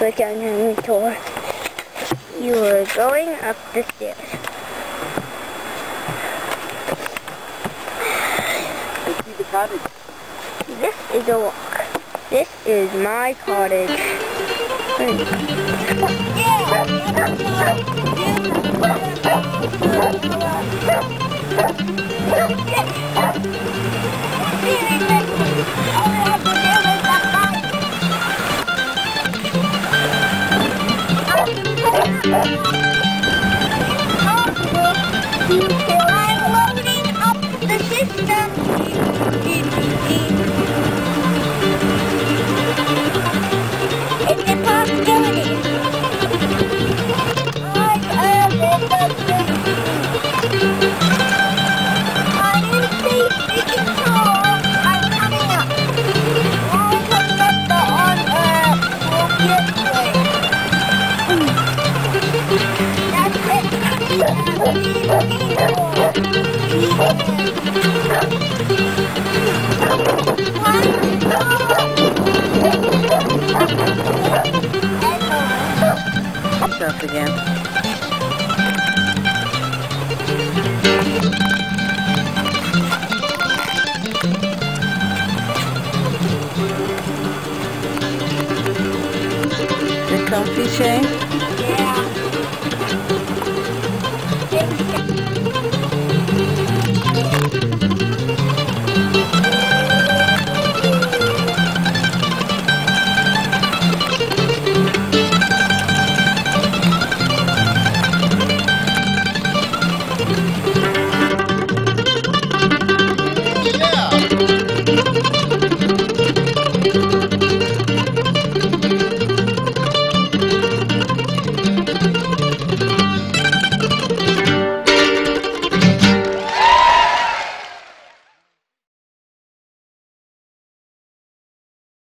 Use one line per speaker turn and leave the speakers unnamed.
Look on your tour. You are going up the stairs.
I see the cottage.
This is a walk. This is my cottage.
Hmm. Oh,
Stuff again. The comfy Shay?
Yeah.